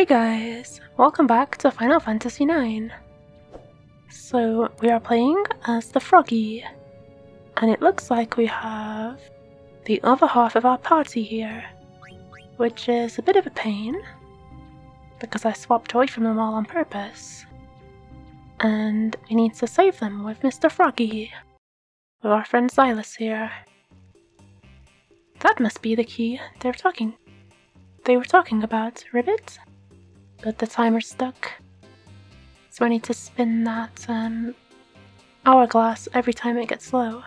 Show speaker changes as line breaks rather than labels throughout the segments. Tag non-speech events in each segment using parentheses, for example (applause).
Hey guys, welcome back to Final Fantasy IX. So, we are playing as the Froggy, and it looks like we have the other half of our party here, which is a bit of a pain because I swapped away from them all on purpose. And we need to save them with Mr. Froggy, with our friend Silas here. That must be the key they're talking. They were talking about Ribbit, but the timer's stuck. So I need to spin that um, hourglass every time it gets low.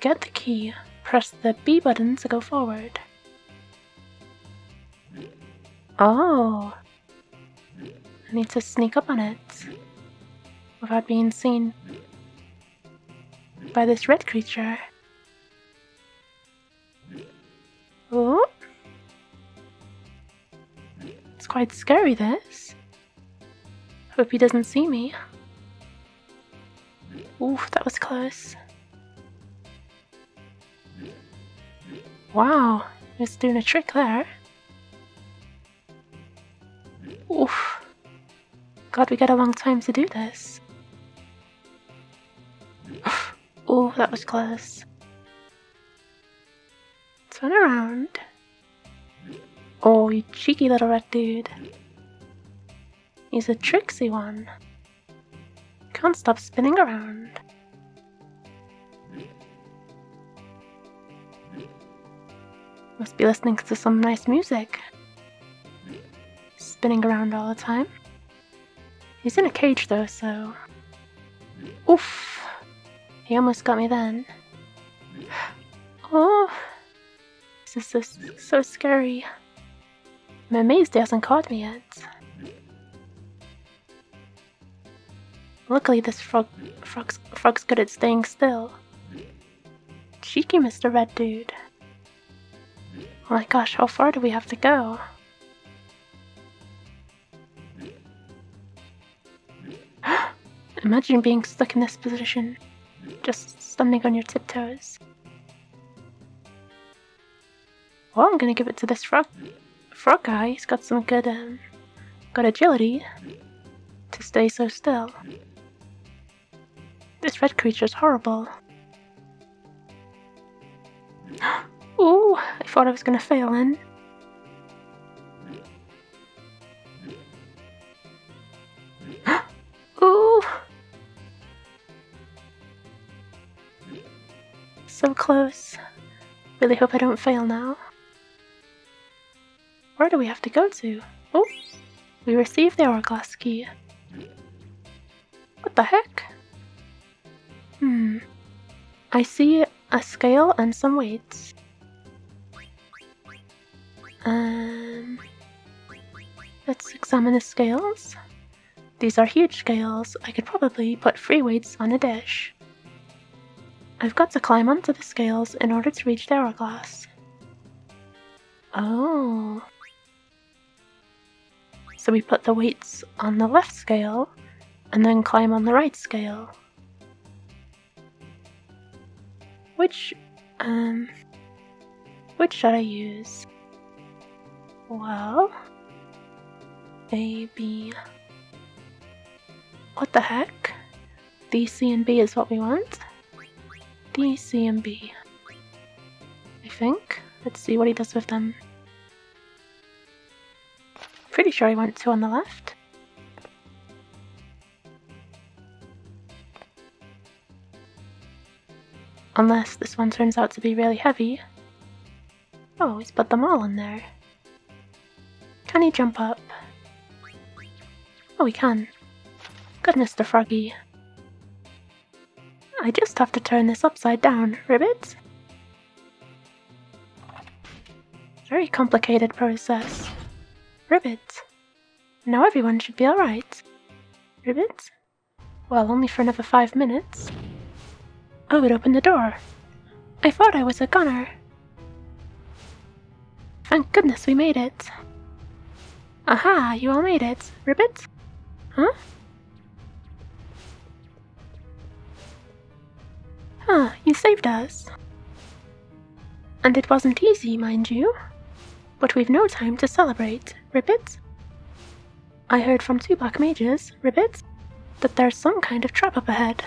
Get the key, press the B button to go forward. Oh! I need to sneak up on it without being seen by this red creature. Oh! Quite scary, this. Hope he doesn't see me. Oof, that was close. Wow, he's doing a trick there. Oof. God, we got a long time to do this. Oh, that was close. Turn around. Oh, you cheeky little red dude. He's a tricksy one. Can't stop spinning around. Must be listening to some nice music. Spinning around all the time. He's in a cage though, so. Oof! He almost got me then. (gasps) Oh! This is so, so scary. I'm amazed he hasn't caught me yet. Luckily, this frog, frog's, frog's good at staying still. Cheeky Mr. Red Dude. Oh my gosh, how far do we have to go? (gasps) Imagine being stuck in this position, just standing on your tiptoes. Well, I'm gonna give it to this frog, frog guy. He's got some good, um, good agility to stay so still. This red creature's horrible. (gasps) Ooh, I thought I was gonna fail in. (gasps) Ooh. So close. Really hope I don't fail now. Where do we have to go to? Oh, we received the hourglass key. What the heck? Hmm. I see a scale and some weights. Um, let's examine the scales. These are huge scales. I could probably put three weights on a dish. I've got to climb onto the scales in order to reach the hourglass. Oh. So we put the weights on the left scale and then climb on the right scale. Which, um, which should I use? Well, A, B. What the heck? D, C, and B is what we want. D, C, and B. I think. Let's see what he does with them. Pretty sure he went to on the left. Unless this one turns out to be really heavy. Oh, he's put them all in there. Can he jump up? Oh, he can. Goodness, the froggy. I just have to turn this upside down, Ribbit. Very complicated process. Ribbit. Now everyone should be alright. Ribbits? Well, only for another five minutes. Oh, it opened the door. I thought I was a gunner. Thank goodness we made it. Aha, you all made it. Ribbit? Huh? Huh, you saved us. And it wasn't easy, mind you. But we've no time to celebrate. Ribbit? I heard from two black mages, Ribbit, that there's some kind of trap up ahead.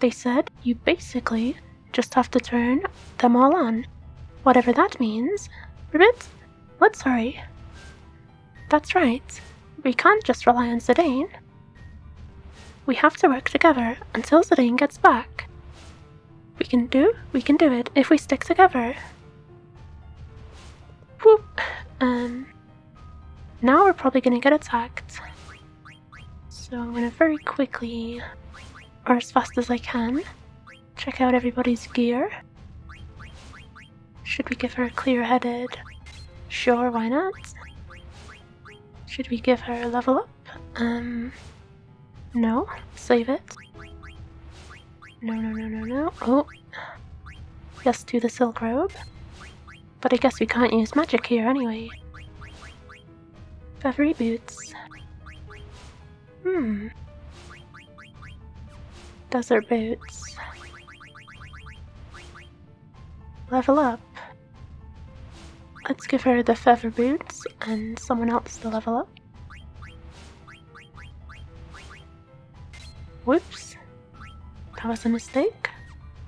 They said you basically just have to turn them all on. Whatever that means. Ribbit, let's hurry. That's right. We can't just rely on Zidane. We have to work together until Zidane gets back. We can do, we can do it if we stick together. Um, now we're probably gonna get attacked. So I'm gonna very quickly, or as fast as I can, check out everybody's gear. Should we give her a clear headed? Sure, why not? Should we give her a level up? Um, no. Save it. No, no, no, no, no. Oh. Yes, to the silk robe. But I guess we can't use magic here anyway. Feathery boots. Hmm. Desert boots. Level up. Let's give her the feather boots and someone else the level up. Whoops. That was a mistake.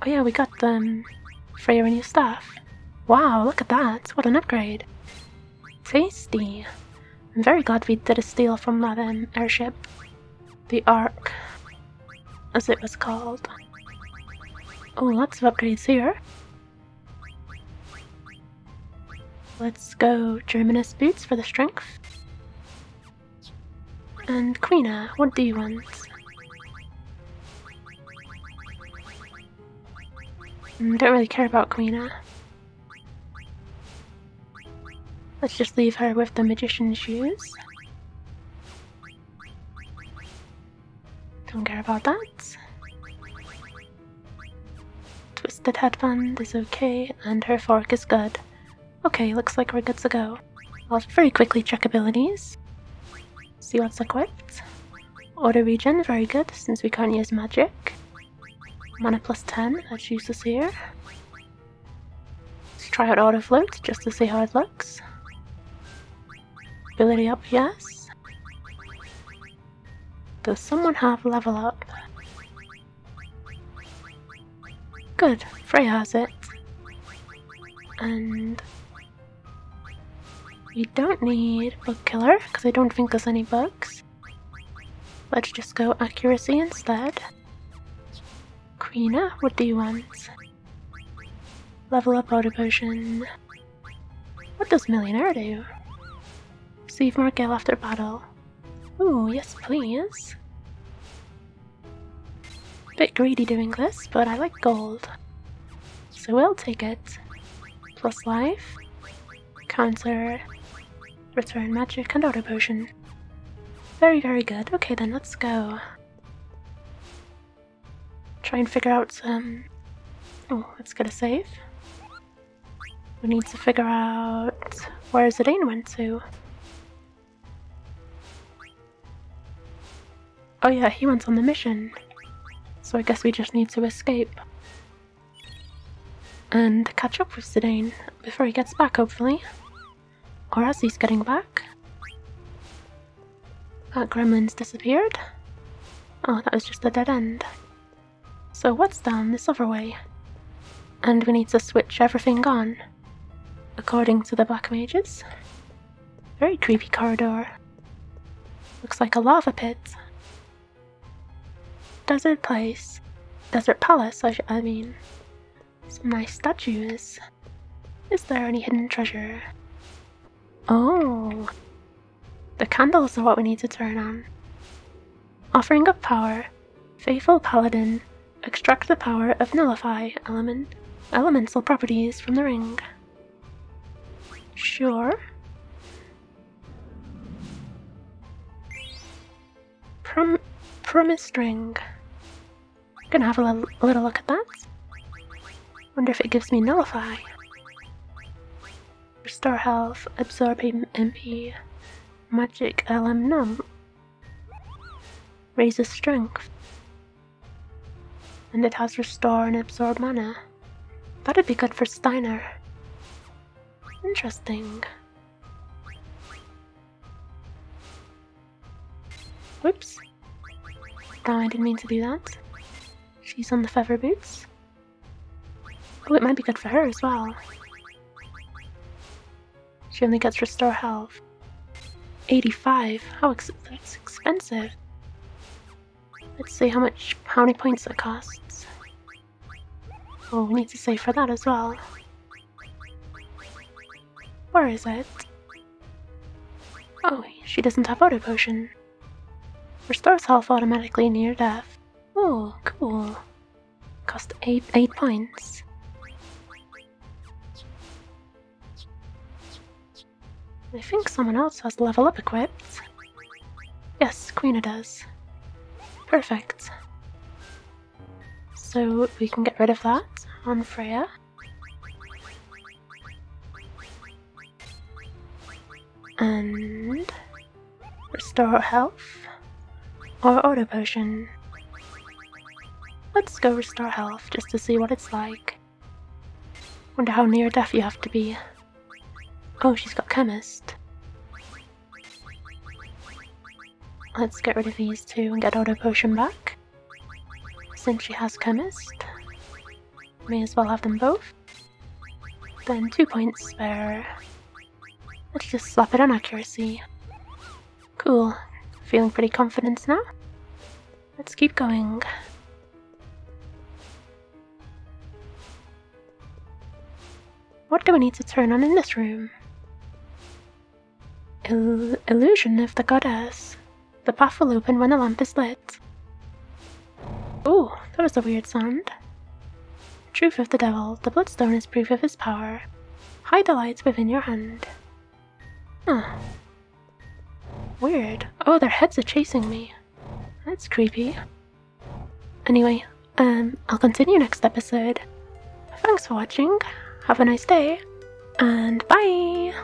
Oh yeah, we got them um, Freya new staff. Wow, look at that. What an upgrade. Tasty. I'm very glad we did a steal from that um, airship. The Ark, as it was called. Oh, lots of upgrades here. Let's go Germinas boots for the strength. And Quina, what do you want? Mm, don't really care about Quina. Let's just leave her with the magician's shoes. Don't care about that. Twisted headband is okay, and her fork is good. Okay, looks like we're good to go. I'll very quickly check abilities. See what's equipped. Auto regen, very good, since we can't use magic. Mana plus 10, that's useless here. Let's try out auto float, just to see how it looks. Ability up, yes. Does someone have level up? Good, Freya has it. And we don't need Bug Killer, because I don't think there's any bugs. Let's just go Accuracy instead. Quina, what do you want? Level up Auto Potion. What does Millionaire do? More gil after battle. Ooh, yes please. Bit greedy doing this, but I like gold. So we'll take it. Plus life. Counter Return magic and auto potion. Very, very good. Okay, then let's go. Try and figure out some. Oh, let's get a save. We need to figure out where Zidane went to. Oh yeah, he went on the mission. So I guess we just need to escape. And catch up with Zidane before he gets back, hopefully. Or as he's getting back. That gremlin's disappeared. Oh, that was just a dead end. So what's down this other way? And we need to switch everything on. According to the Black Mages. Very creepy corridor. Looks like a lava pit. Desert place. Desert palace, I, I mean. Some nice statues. Is there any hidden treasure? Oh. The candles are what we need to turn on. Offering of power. Faithful Paladin. Extract the power of nullify element elemental properties from the ring. Sure. Prom Promist ring. Gonna have a little, a little look at that. Wonder if it gives me Nullify. Restore health, absorbing MP, magic LM num. raises strength, and it has restore and absorb mana. That'd be good for Steiner. Interesting. Whoops. No, I didn't mean to do that. She's on the feather boots. Oh, it might be good for her as well. She only gets restore health. 85. How ex that's expensive. Let's see how much how many points it costs. Oh, we need to save for that as well. Where is it? Oh, she doesn't have auto potion. Restores health automatically near death. Oh, cool. Cost eight eight points. I think someone else has level up equipped. Yes, Quina does. Perfect. So we can get rid of that on Freya. And restore health or auto potion. Let's go restore health just to see what it's like. Wonder how near death you have to be. Oh, she's got chemist. Let's get rid of these two and get auto potion back. Since she has chemist, may as well have them both. Then two points spare. Let's just slap it on accuracy. Cool. Feeling pretty confident now. Let's keep going. What do we need to turn on in this room? Il illusion of the goddess. The path will open when the lamp is lit. Ooh, that was a weird sound. Truth of the devil. The bloodstone is proof of his power. Hide the lights within your hand. Huh. Weird. Oh, their heads are chasing me. That's creepy. Anyway, um, I'll continue next episode. Thanks for watching. Have a nice day. And bye!